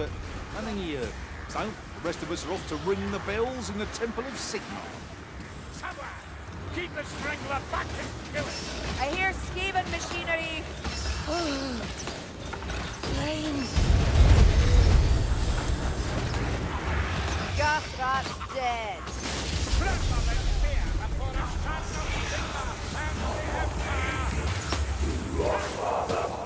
but nothing here. So, the rest of us are off to ring the bells in the Temple of Sigmar. Somewhere! Keep the strangler back and kill it! I hear Skaven machinery. Gothrat's dead. We've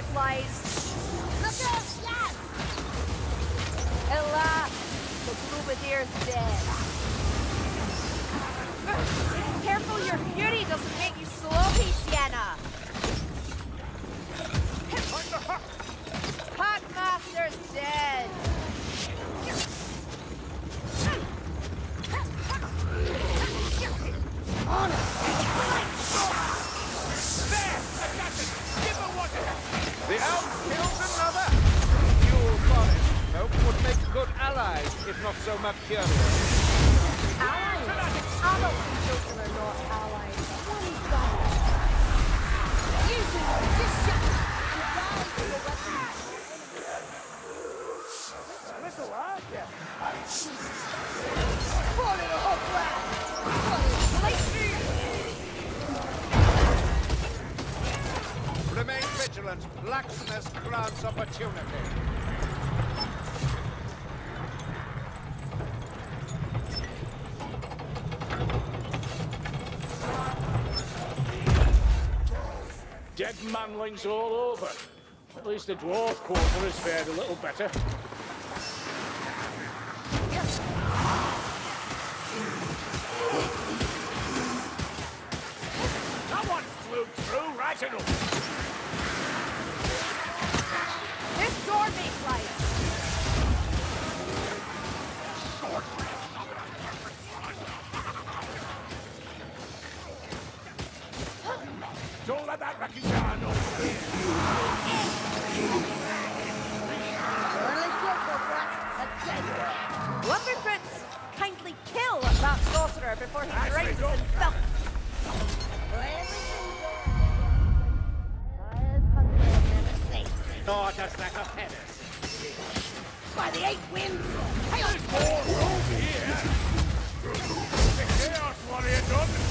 mayflies. Look out, yes! Ella, the Globadier's dead. Careful your beauty doesn't make you sloppy, Sienna. Allies, if not so mercurial. Allies? Adults and children are not allies. Weapons. Little, hot! Remain vigilant. Laxness grants opportunity. Dead manlings all over. At least the dwarf quarter has fared a little better. That one flew through right enough. That dead one. Lumberfoots, kindly kill that sorcerer before he that offend us. By the eight winds! There's more room here. The Chaos Warrior done.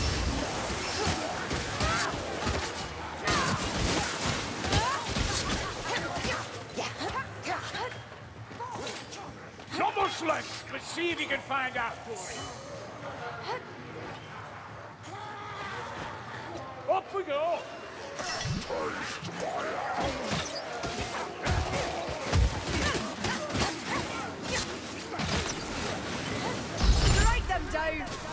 Much. Let's see if you can find out for him. Up we go. Strike them down!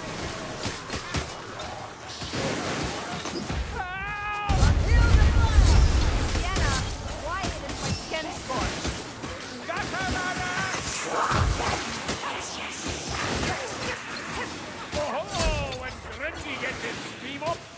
Grindy gets his steam up,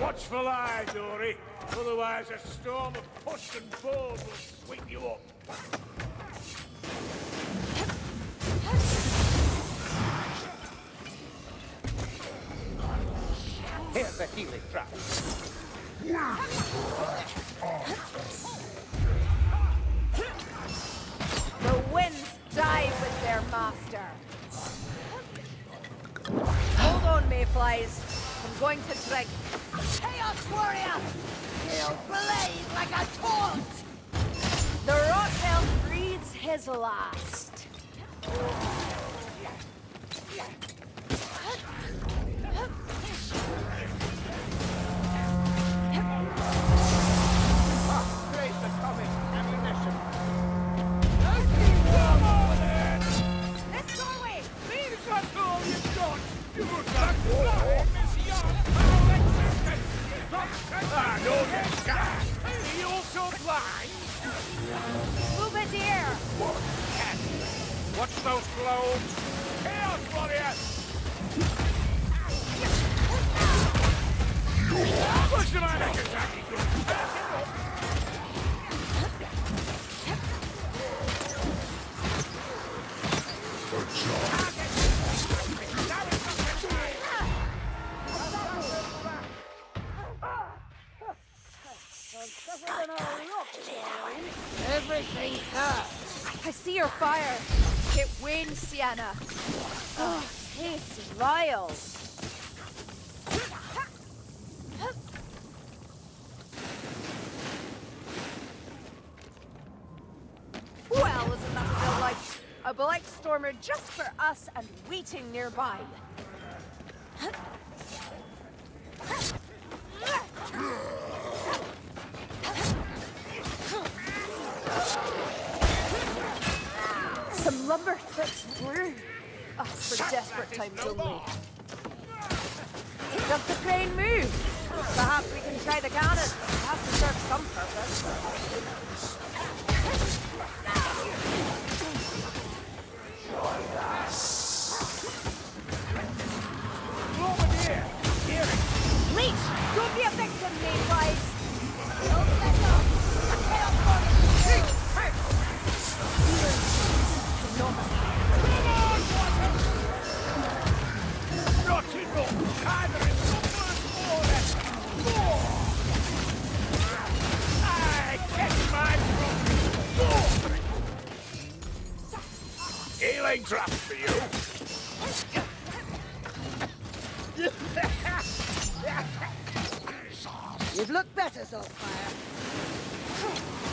Watchful eye, Dory. Otherwise, a storm of push and pull will sweep you up. Here's a healing trap. The winds die with their master. Hold on, mayflies. I'm going to drink. Rock's warrior! He'll blaze like a torch! The Rock Elf breathes his last. Let's go away! Leave! Cut all you've got! You were cut! I know blind. Here. Watch those globes. banana. Oh, tastes vile. Well, isn't that a real? A Blightstormer just for us and waiting nearby. look better, Soulfire.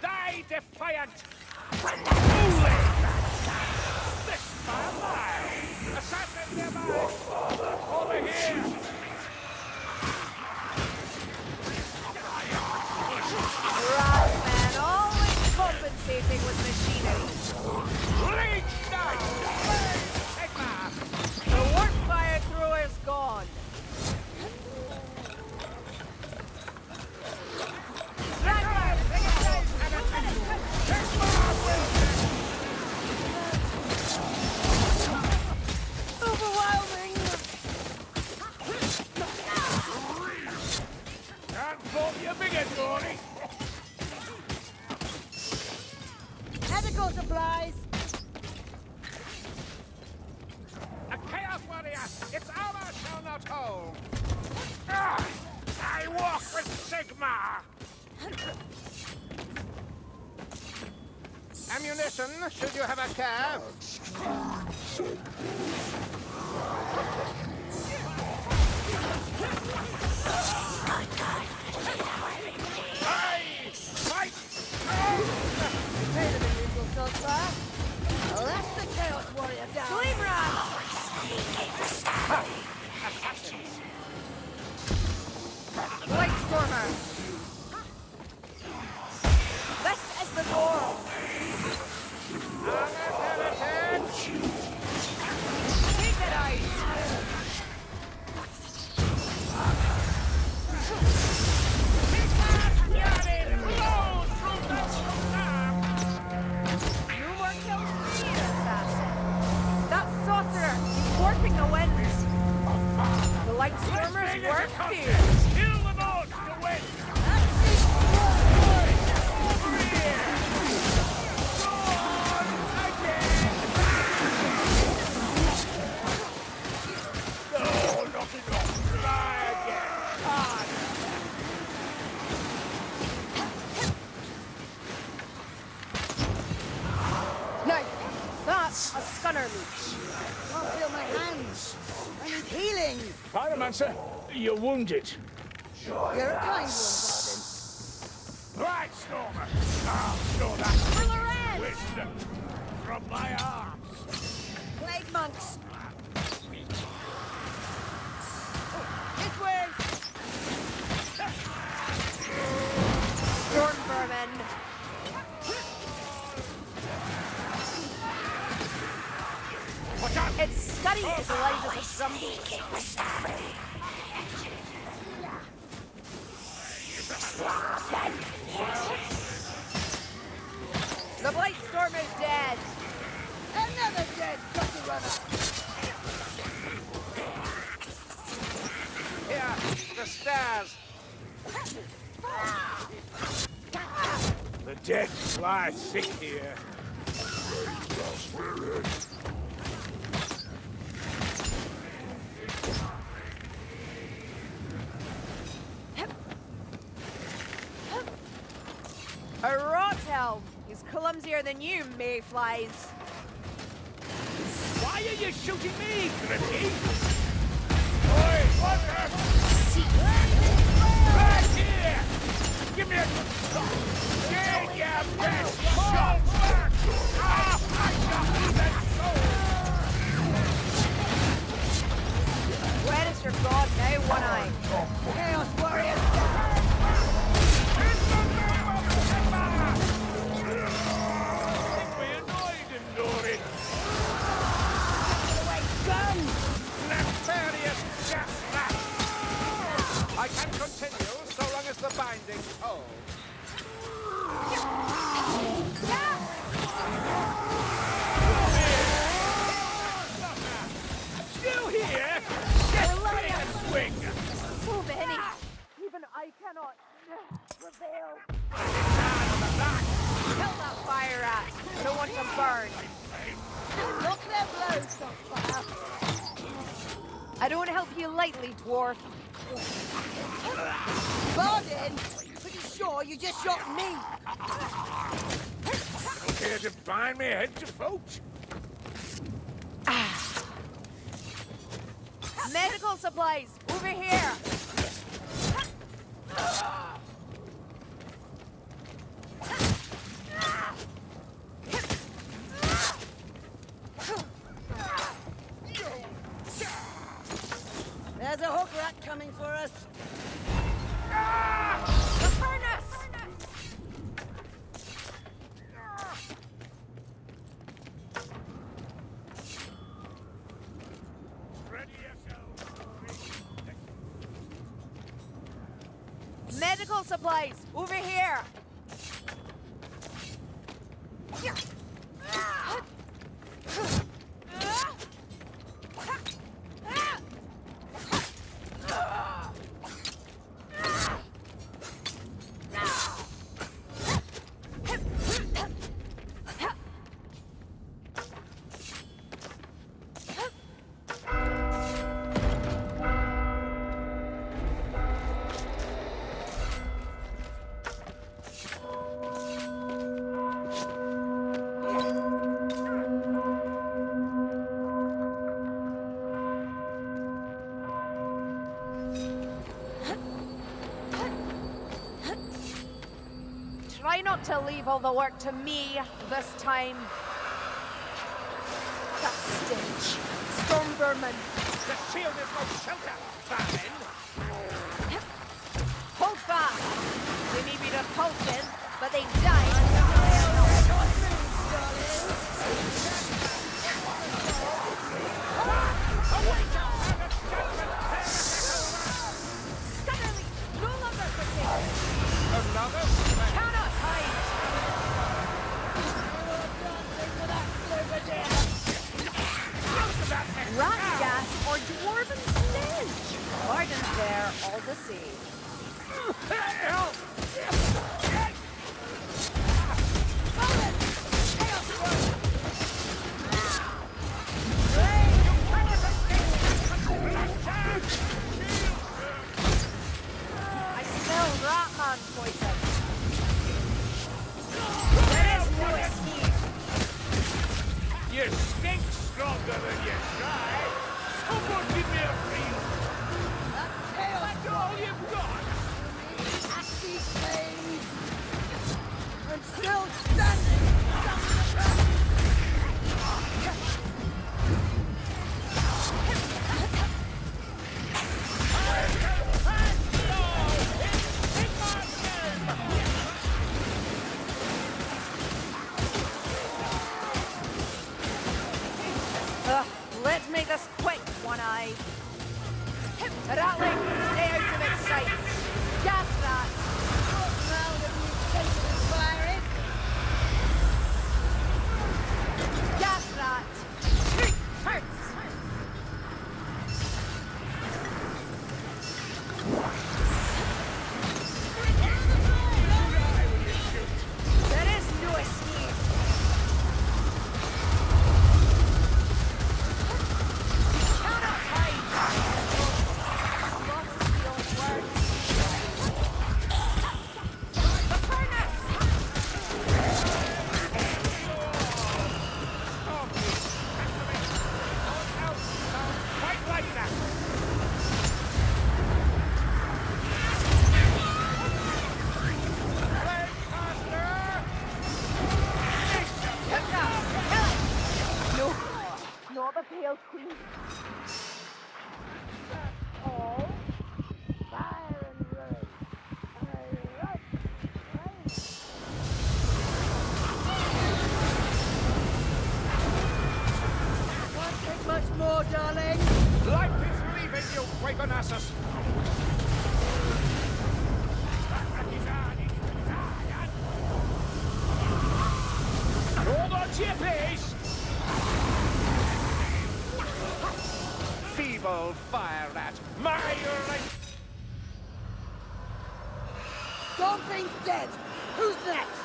Die defiant! This nearby! Over here! Rockman always compensating with machinery. Lead kind. Pyromancer, you're wounded. You're a kind one, Right, Stormer. I'll show that. From my arms. Plague monks. This way. Storm vermin. It's studying as a light drum. The Blight Storm is dead. Another dead fucking runner. Here, the stairs. The dead lie thick here. A clumsier than you, mayflies. Why are you shooting me, Grippy? Oi, what the? Right here! Give me a good your best shot! Ah, I got that Where is your god now, One Eye? Chaos Warriors. Pardon? Pretty sure you just shot me. Care to bind me head to foot? Medical supplies, over here. Medical supplies, over here. Not to leave all the work to me this time. That stench. Storm vermin. The shield is no shelter, famine. Hold fast. They may be repulsive, but they die. job of Hail Queen. Everything's dead. Who's next?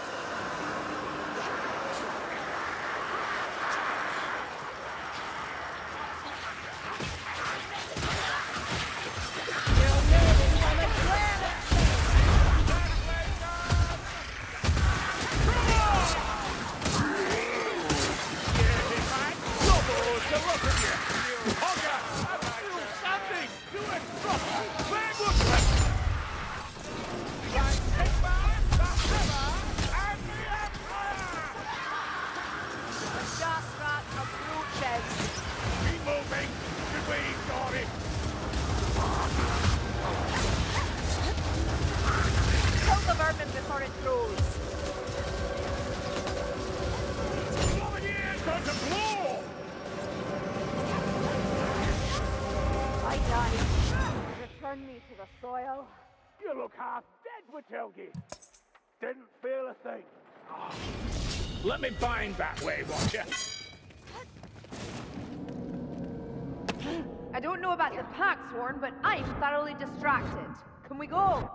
that way, Watcher. I don't know about the pack, Sworn, but I'm thoroughly distracted. Can we go?